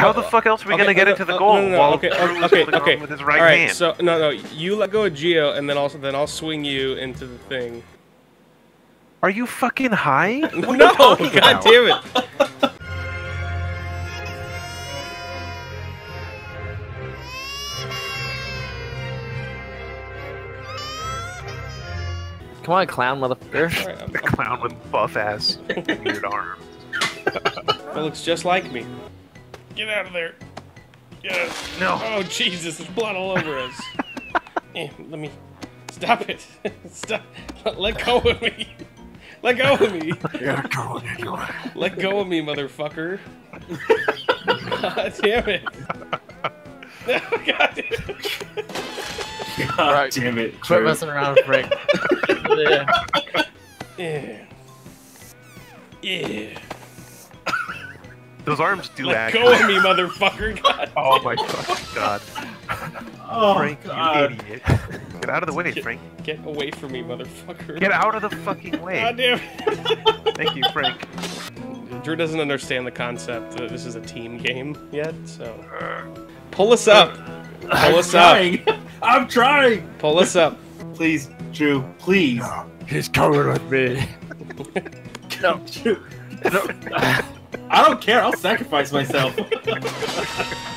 How the fuck else are we Okay, gonna get no, into the uh, goal no, no, no, while okay, Drew okay, okay, okay. with his right All right, hand? so no, no, you let go of Geo, and then also then I'll swing you into the thing. Are you fucking high? What are you no, god about? damn it! Come on, clown motherfucker. All right, The clown with buff ass weird arms. that looks just like me. Get out of there! Yeah. No. Oh Jesus! There's blood all over us. Eh, let me stop it. Stop. Let go of me. Let go of me. You're going anywhere. Let go of me, motherfucker. God damn it. No, God damn it. God Right. damn it. Quit Drew. messing around, Frank. yeah. Yeah. Yeah. Those arms do Let actually. go of me, motherfucker. God. Oh my fucking god. Oh, Frank, God. you idiot. Get out of the way, Frank. Get away from me, motherfucker. Get out of the fucking way. God damn it. Thank you, Frank. Drew doesn't understand the concept that this is a team game yet, so. Pull us up. Pull I'm us up. trying. I'm trying. Pull us up. Please, Drew. Please. He's coming with me. No, Drew. No. I don't care. I'll sacrifice myself.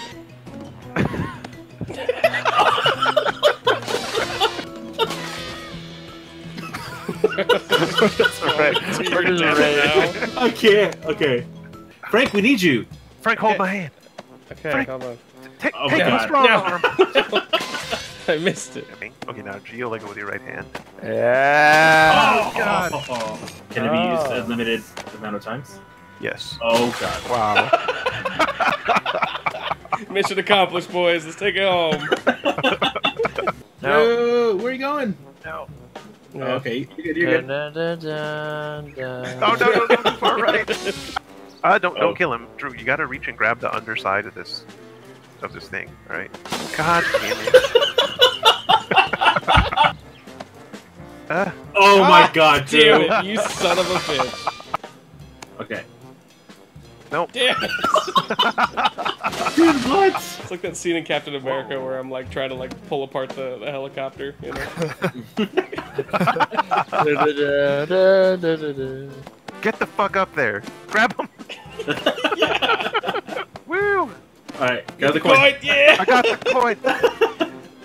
Alright. You're dead now. I can't. Okay. Frank, we need you. Frank, hold Okay. my hand. Okay, Frank. hold on. Take, Oh take my strong arm. I missed it. Okay, now Geo, let go with your right hand. Yeah. Oh, God. Oh. Can it be used Oh. a limited amount of times? Yes. Oh God. Wow. Mission accomplished, boys. Let's take it home. No. where are you going? no. Oh, okay, you're good. You're good. dun, dun, dun, Oh dun. no, no, no, far right. Uh, don't Oh. don't kill him, Drew. You gotta reach and grab the underside of this of this thing. All right. God damn it. uh, Oh my God, Damn Drew. it, you son of a bitch. Okay. nope. Damn it. Dude, what? It's like that scene in Captain America where I'm like trying to like pull apart the, the helicopter, you know? Get the fuck up there. Grab him. Woo! All right, got the Coin, coin. yeah! I got the coin.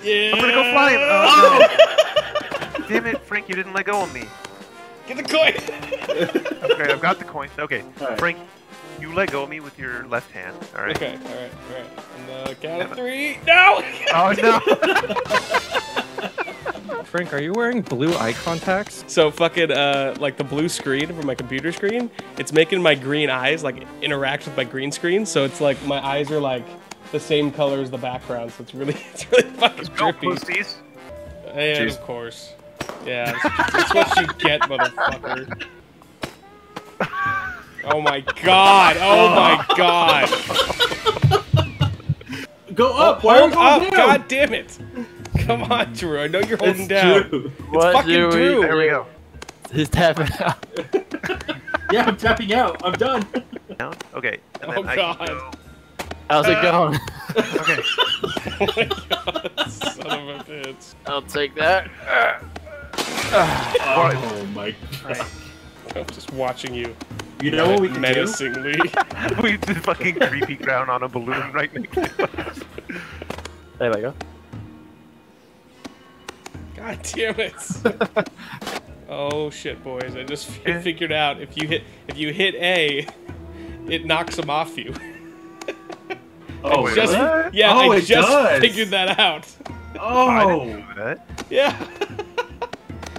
Yeah! I'm gonna go flying. Oh, no. Damn it, Frank! You didn't let go of me. Get the coin! Okay, I've got the coin. Okay, Alright. Frank, you let go of me with your left hand. All right. Okay, alright, alright. On the count of three. No! Oh no! Frank, are you wearing blue eye contacts? So fucking uh like the blue screen from my computer screen, it's making my green eyes like interact with my green screen. So it's like my eyes are like the same color as the background. So it's really it's really fucking Go trippy. pussies. And Cheers. of course. Yeah, that's, that's what you get, motherfucker. Oh my god! Oh my god! Go up. Oh, Why are Hold you going up! down? God damn it! Come on, Drew. I know you're holding It's down. Drew. What fucking do Drew. There we go. He's tapping out. Yeah, I'm tapping out. I'm done. Down. Okay. And Oh, then I God. can go. How's it going? Okay. Oh my god, son of a bitch. I'll take that. Ah. Oh my god. I'm just watching you You know what we can do? menacingly. we did fucking creepy ground on a balloon right next to us. There we go. God damn it. oh shit, boys! I just fi- eh. figured out if you hit if you hit A, it knocks them off you. Oh, wait, Just what? yeah, Oh, I it just does. figured that out. Oh. I didn't Oh. do that. Yeah.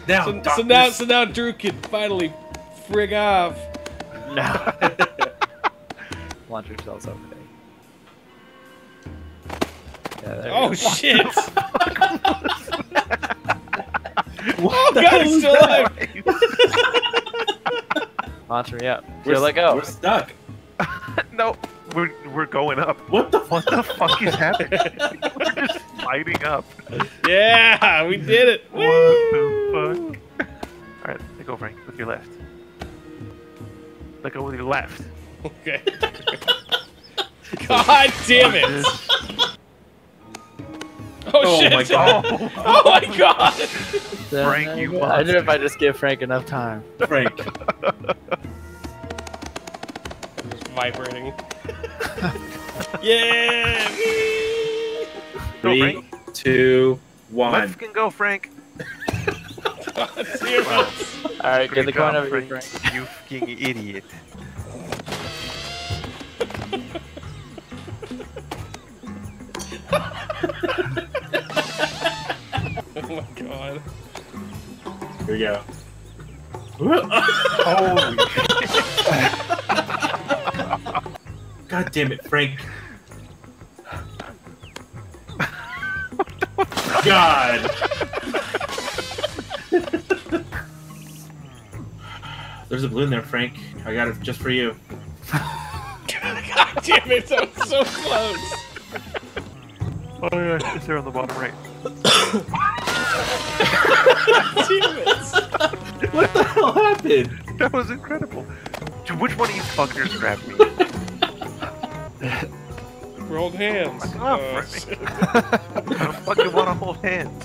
Now, So, so now so now Drew can finally frig off. No. Launch yourselves over there. Yeah, there Oh shit! What Oh the god, hell he's still alive. Launch me up. We're, let go. We're stuck. No, we're we're going up. What the What the fuck is happening? we're just sliding up. Yeah, we did it. What Woo! the fuck? All right, let go, Frank, with your left. Let go with your left. Okay. God damn it! Oh, Oh shit! my god. Oh my god! Frank, you I knew if I just give Frank enough time. Frank. I'm just vibrating. yeah! whee! Go, Three, Frank. two, one. Let's go, Frank. God damn it. Alright, get the Good coin over here, Frank. You fucking idiot. Oh my god. Here we go. Holy God damn it, Frank. God. There's a balloon there, Frank. I got it just for you. God damn it, that was so close. Oh yeah, it's there on the bottom right. Damn it. What the hell happened? That was incredible. Dude, which one of you fuckers grabbed me? We're holding hands. Fuck off, Oh, Frank. shit. I don't fucking want to hold hands.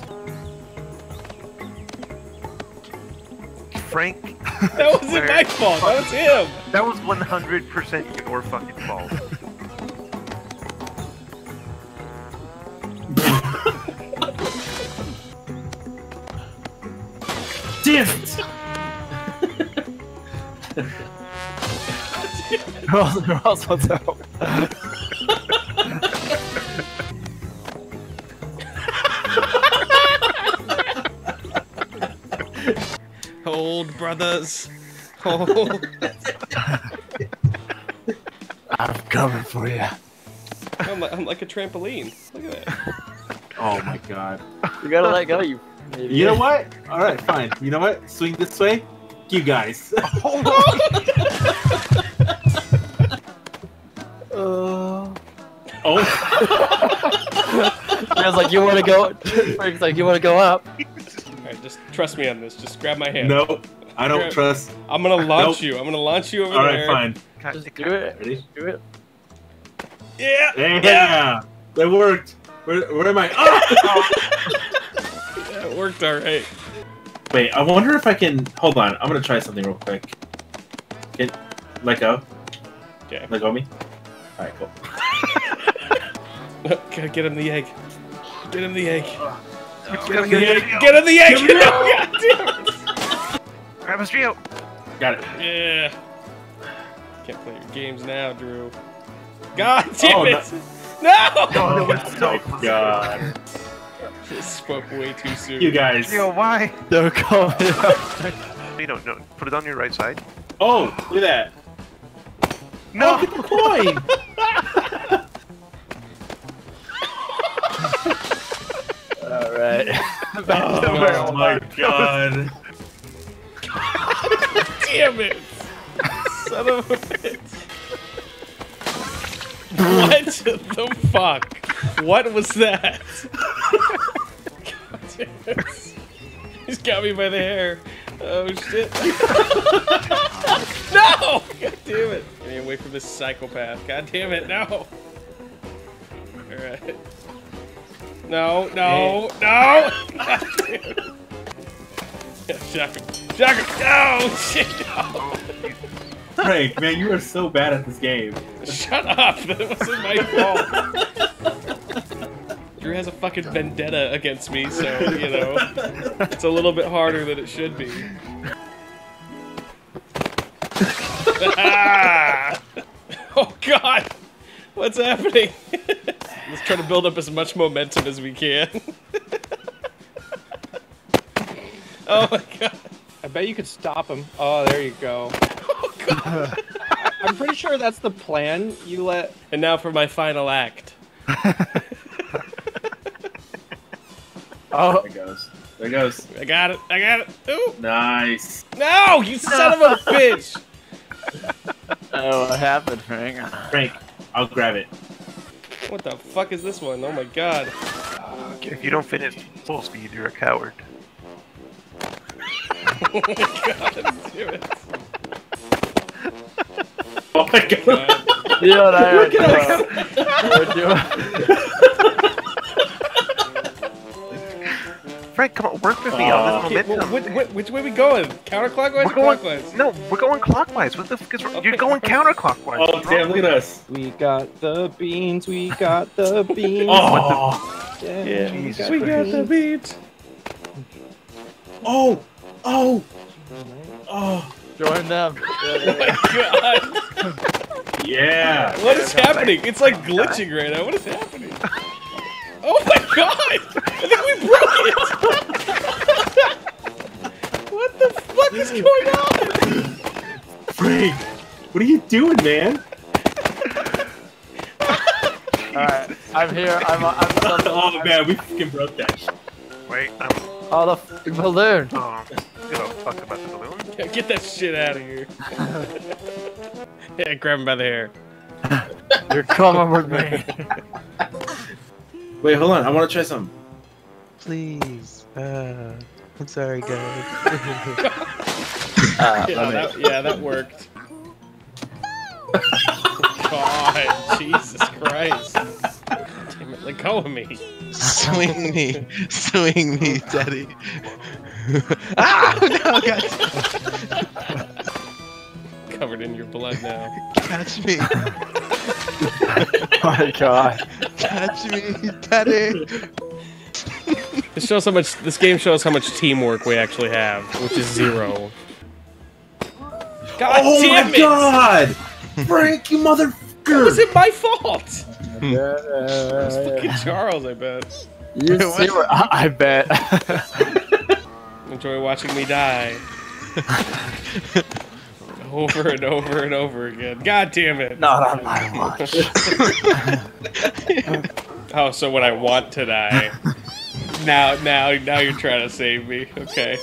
Frank, That wasn't my fault, that was him. that was 100% your fucking fault. Damn it! Who else, who else wants help? Brothers. Hold. I'm coming for you. I'm like, I'm like a trampoline. Look at that. Oh my god. You gotta let go, you. idiot. You know what? Alright, fine. You know what? Swing this way. You guys. Uh, Oh, Frank's like, you wanna go? Frank's like, you wanna go up? Alright, just trust me on this. Just grab my hand. no. I don't Okay. trust. I'm gonna launch Nope. you. I'm gonna launch you over Alright, there. fine. God, Just it do it. Ready? Do it. Yeah. Yeah! Yeah. That worked! Where, where am I? Ah! Yeah, it worked alright. Wait, I wonder if I can. Hold on, I'm gonna try something real quick. Can let go? Okay. Let go of me? Alright, cool. Gotta get him the egg. Get him the egg. Get him, Get, get it- get him the egg. Get him God damn it. Grab his trio. Got it. Yeah. Can't play your games now, Drew. God oh, damn Oh, it! No! Oh, no, no, Oh my god. Just spoke way too soon. You guys. Trio, why? They're coming up. You don't know. Put it on your right side. Oh, look at that. No! Oh, get the coin! Alright. oh my god. Damn it! Son of a bitch. What the fuck? What was that? God damn it. He's got me by the hair. Oh shit. no! God damn it. Getting away from this psychopath. God damn it, no. Alright. No, no, no! God damn it. Yeah, Shaka. Shaka! No! Shit, no! Frank, man, you are so bad at this game. Shut up! That wasn't my fault. Drew has a fucking vendetta against me, so, you know, it's a little bit harder than it should be. Ah! oh god! What's happening? Let's try to build up as much momentum as we can. oh my god. I bet you could stop him. Oh, there you go. Oh god. I'm pretty sure that's the plan. You let. And now for my final act. Oh, There it goes. There it goes. I got it. I got it. Ooh. Nice. No, you son of a bitch! oh, what happened, Frank? Frank, I'll grab it. What the fuck is this one? Oh my god. If you don't finish full speed, you're a coward. Oh my god, damn it. Oh my god. God. You know what I Look at We're doing- Frank, come on, work with me on uh, Okay, this well, momentum. which, which, which way we going? Counterclockwise We're or going, clockwise? no, we're going clockwise. What the f- is, Okay. You're going counterclockwise. Oh damn! Look at us. We got the beans. We got the beans. Oh, yeah, Yeah, Jesus we got the beat. oh, oh, oh. Join them. God, Yeah. what is happening? It's like glitching right now. What is happening? Oh my god! I think we broke it! what the fuck is going on? Frank, what are you doing, man? Alright, I'm here. I'm. I'm. I'm Oh man, we fucking broke that. shit. Wait, I'm. Oh, the fucking balloon. Oh, give a fuck about the balloon. Yeah, Get that shit out of here. yeah, grab him by the hair. You're coming with me. Wait, hold on. I want to try some. Please. Uh, I'm sorry, guys. Uh, Yeah, that, yeah, that worked. God, Jesus Christ. Damn it, let go of me. Swing me. Swing me, daddy. ah! No, God. Covered in your blood now. Catch me. oh my god. Catch me, daddy. This shows how much. This game shows how much teamwork we actually have, which is zero. God oh damn my it! god! Frank, you How was motherfucker! it my fault? Yeah, Fucking Charles, I bet. You see where I, I bet. Enjoy watching me die. over and over and over again. God damn it. Not on my watch. Oh, so when I want to die. Now, now, now you're trying to save me. Okay.